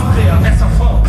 unfair. That's a fault.